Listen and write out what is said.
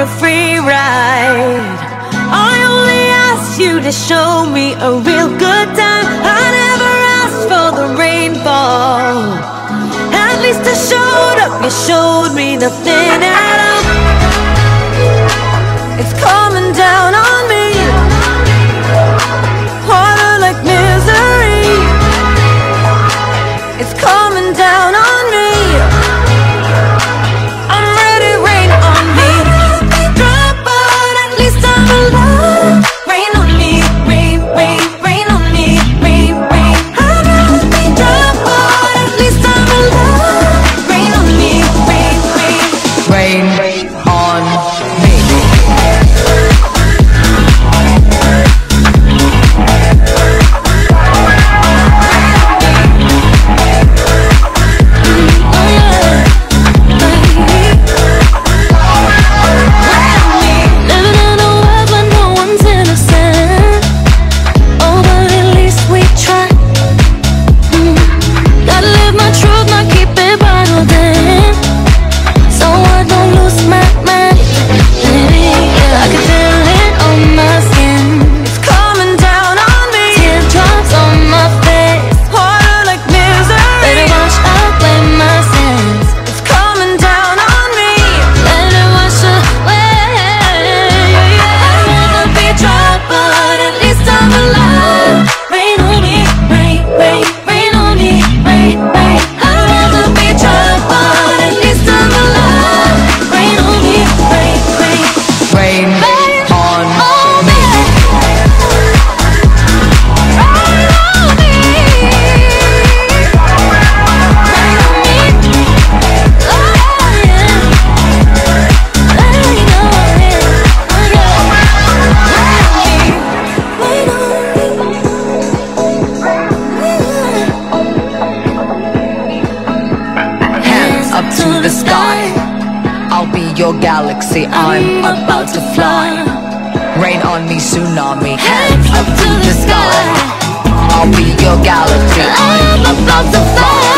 a free ride. I only asked you to show me a real good time. I never asked for the rainfall. At least I showed up, you showed me nothing at all It's coming down on me. Harder like misery. It's coming down on me your galaxy I'm mm. about to fly. Rain on me, tsunami. Hands up to the sky. I'll be your galaxy. I'm about to fly.